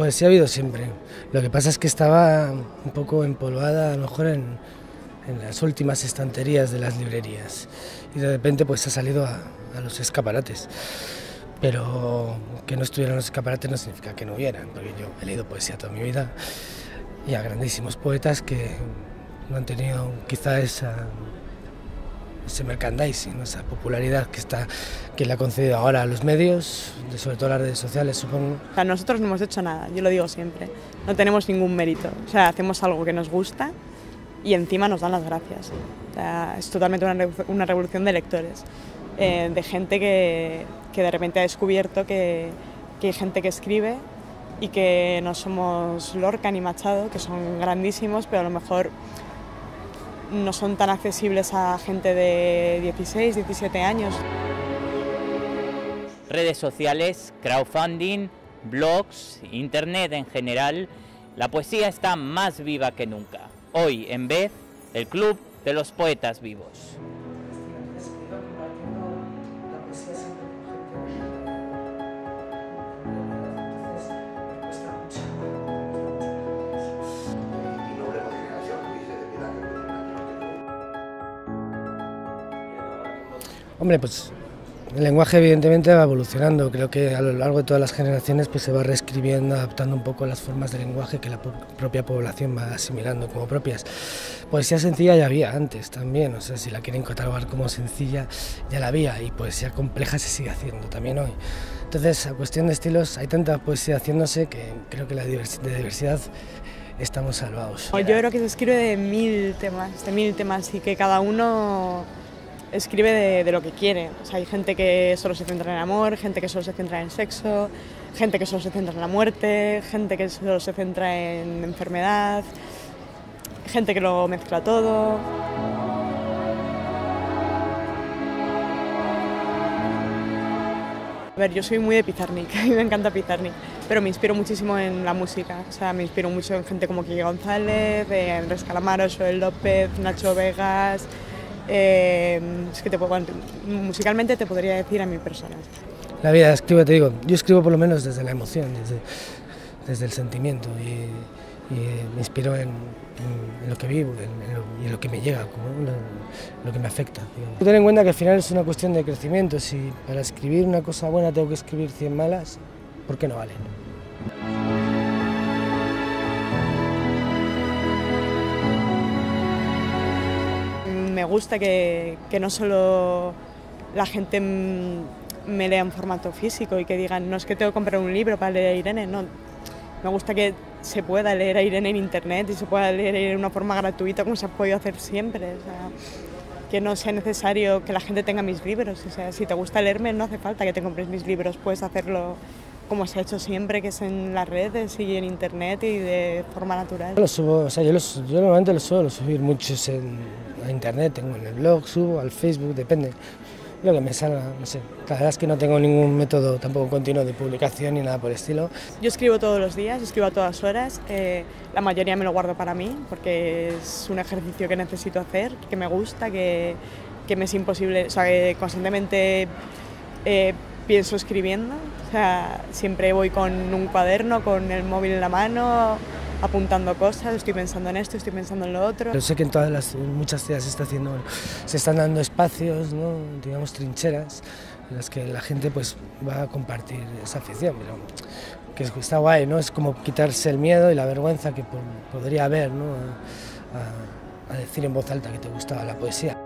Poesía ha habido siempre. Lo que pasa es que estaba un poco empolvada, a lo mejor en, las últimas estanterías de las librerías. Y de repente pues ha salido a, los escaparates. Pero que no estuvieran los escaparates no significa que no hubieran, porque yo he leído poesía toda mi vida y a grandísimos poetas que no han tenido quizá esa ese merchandising, esa popularidad que, está, que le ha concedido ahora a los medios, sobre todo las redes sociales, supongo. nosotros no hemos hecho nada, yo lo digo siempre, no tenemos ningún mérito, o sea, hacemos algo que nos gusta y encima nos dan las gracias. es totalmente una, revolución de lectores, eh, de gente que, que, de repente ha descubierto que, que hay gente que escribe y que no somos Lorca ni Machado, que son grandísimos, pero a lo mejor no son tan accesibles a gente de 16, 17 años. Redes sociales, crowdfunding, blogs, internet en general, la poesía está más viva que nunca. Hoy, en vez, el Club de los Poetas Vivos. Hombre, pues el lenguaje evidentemente va evolucionando, creo que a lo largo de todas las generaciones pues se va reescribiendo, adaptando un poco las formas de lenguaje que la propia población va asimilando como propias. Poesía sencilla ya había antes también, o sea, si la quieren catalogar como sencilla ya la había y poesía compleja se sigue haciendo también hoy. Entonces, a cuestión de estilos, hay tanta poesía haciéndose que creo que la diversidad estamos salvados. Yo creo que se escribe de mil temas, de mil temas y que cada uno escribe de, lo que quiere. O sea, hay gente que solo se centra en amor, gente que solo se centra en sexo, gente que solo se centra en la muerte, gente que solo se centra en enfermedad, gente que lo mezcla todo. A ver, yo soy muy de Pizarnik, a mí me encanta Pizarnik, pero me inspiro muchísimo en la música, o sea, me inspiro mucho en gente como Kiki González, Andrés Calamaro, Joel López, Nacho Vegas, eh, es que te musicalmente te podría decir a mi persona. La vida, escribo, te digo, yo escribo por lo menos desde la emoción, desde, desde el sentimiento y, me inspiro en, lo que vivo y en lo que me llega, lo, que me afecta. Ten en cuenta que al final es una cuestión de crecimiento, si para escribir una cosa buena tengo que escribir 100 malas, ¿por qué no valen? Me gusta que, no solo la gente me lea en formato físico y que digan, no es que tengo que comprar un libro para leer a Irene, no. Me gusta que se pueda leer a Irene en internet y se pueda leer de una forma gratuita como se ha podido hacer siempre. que no sea necesario que la gente tenga mis libros. O sea, si te gusta leerme, no hace falta que te compres mis libros, puedes hacerlo como se ha hecho siempre, que es en las redes y en internet y de forma natural. Yo, lo subo, o sea, yo, yo normalmente lo suelo subir muchos en, internet, tengo en el blog, subo al Facebook, depende lo que me salga, no sé. La verdad es que no tengo ningún método tampoco continuo de publicación ni nada por el estilo. Yo escribo todos los días, escribo a todas horas, eh, la mayoría me lo guardo para mí porque es un ejercicio que necesito hacer, que me gusta, que, que me es imposible, o sea, que constantemente eh, pienso escribiendo, o sea, siempre voy con un cuaderno, con el móvil en la mano, apuntando cosas, estoy pensando en esto, estoy pensando en lo otro. Yo sé que en todas las, muchas ciudades se está haciendo, se están dando espacios, digamos trincheras, en las que la gente pues va a compartir esa afición, pero que está guay, ¿no? Es como quitarse el miedo y la vergüenza que podría haber, ¿no? a decir en voz alta que te gustaba la poesía.